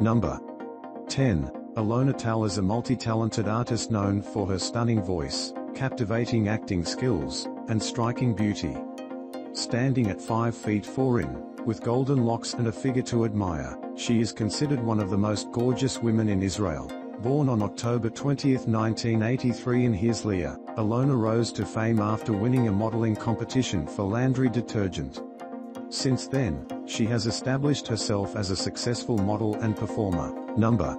Number 10. Alona Tal is a multi-talented artist known for her stunning voice, captivating acting skills, and striking beauty. Standing at 5 feet 4 in, with golden locks and a figure to admire, she is considered one of the most gorgeous women in Israel. Born on October 20, 1983 in Herzliya, Alona rose to fame after winning a modeling competition for Landry detergent. Since then, she has established herself as a successful model and performer. Number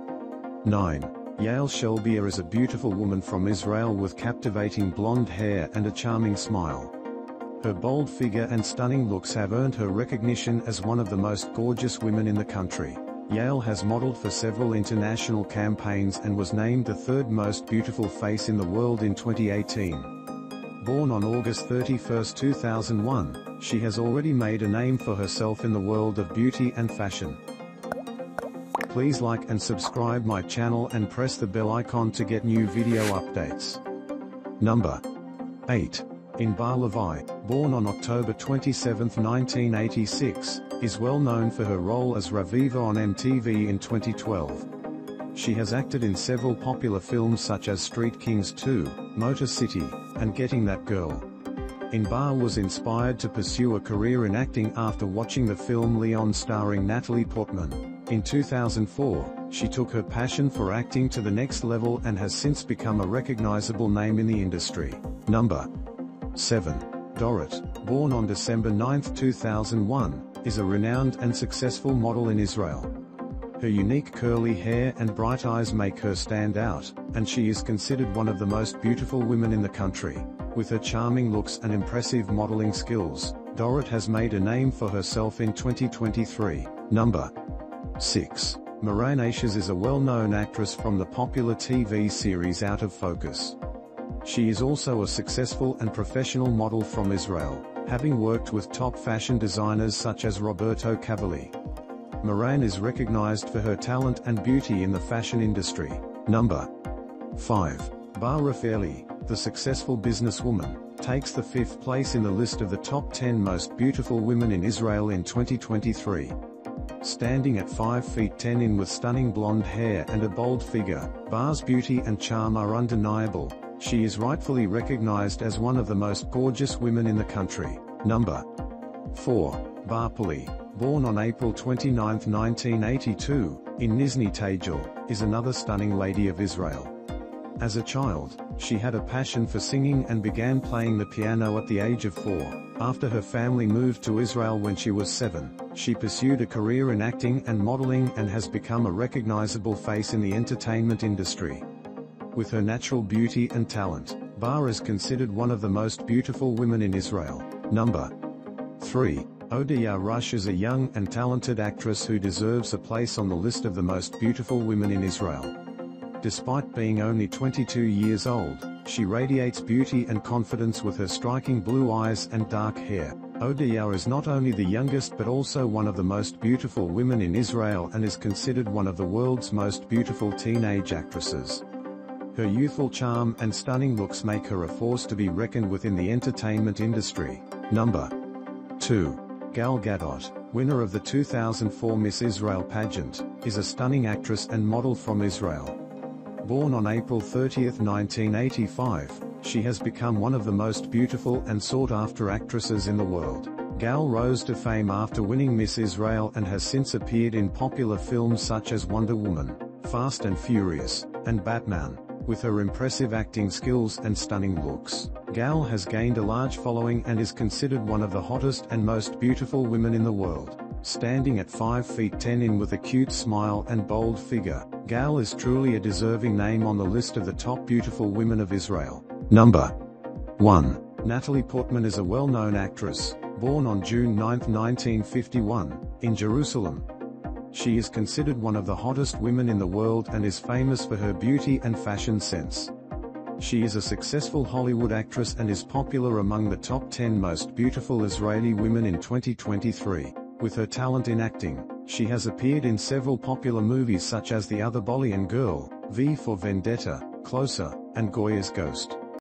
9. Yael Shelbia is a beautiful woman from Israel with captivating blonde hair and a charming smile. Her bold figure and stunning looks have earned her recognition as one of the most gorgeous women in the country. Yael has modeled for several international campaigns and was named the third most beautiful face in the world in 2018. Born on August 31, 2001, she has already made a name for herself in the world of beauty and fashion. Please like and subscribe my channel and press the bell icon to get new video updates. Number 8. Inbar Levi, born on October 27, 1986, is well known for her role as Raviva on MTV in 2012. She has acted in several popular films such as Street Kings 2, Motor City, and Getting That Girl. Inbar was inspired to pursue a career in acting after watching the film Leon starring Natalie Portman. In 2004, she took her passion for acting to the next level and has since become a recognizable name in the industry. Number 7. Dorit, born on December 9, 2001, is a renowned and successful model in Israel. Her unique curly hair and bright eyes make her stand out, and she is considered one of the most beautiful women in the country. With her charming looks and impressive modeling skills, Dorit has made a name for herself in 2023. Number 6. Moran Atias is a well-known actress from the popular TV series Out of Focus. She is also a successful and professional model from Israel, having worked with top fashion designers such as Roberto Cavalli. Moran is recognized for her talent and beauty in the fashion industry. Number 5. Bar Refaeli, the successful businesswoman, takes the fifth place in the list of the top 10 most beautiful women in Israel in 2023. Standing at 5 feet 10 in with stunning blonde hair and a bold figure, Bar's beauty and charm are undeniable, she is rightfully recognized as one of the most gorgeous women in the country. Number 4. Bar Paly, born on April 29, 1982, in Nizhny Tagil, is another stunning lady of Israel. As a child, she had a passion for singing and began playing the piano at the age of four. After her family moved to Israel when she was seven, she pursued a career in acting and modeling and has become a recognizable face in the entertainment industry. With her natural beauty and talent, Bar is considered one of the most beautiful women in Israel. Number 3. Odeya Rush is a young and talented actress who deserves a place on the list of the most beautiful women in Israel. Despite being only 22 years old, she radiates beauty and confidence with her striking blue eyes and dark hair. Odeya is not only the youngest but also one of the most beautiful women in Israel and is considered one of the world's most beautiful teenage actresses. Her youthful charm and stunning looks make her a force to be reckoned with in the entertainment industry. Number 2. Gal Gadot, winner of the 2004 Miss Israel pageant, is a stunning actress and model from Israel. Born on April 30, 1985, she has become one of the most beautiful and sought-after actresses in the world. Gal rose to fame after winning Miss Israel and has since appeared in popular films such as Wonder Woman, Fast and Furious, and Batman. With her impressive acting skills and stunning looks, Gal has gained a large following and is considered one of the hottest and most beautiful women in the world. Standing at 5 feet 10 in with a cute smile and bold figure, Gal is truly a deserving name on the list of the top beautiful women of Israel. Number 1. Natalie Portman is a well-known actress, born on June 9, 1951, in Jerusalem, she is considered one of the hottest women in the world and is famous for her beauty and fashion sense. She is a successful Hollywood actress and is popular among the top 10 most beautiful Israeli women in 2023. With her talent in acting, she has appeared in several popular movies such as The Other Boleyn Girl, V for Vendetta, Closer, and Goya's Ghost.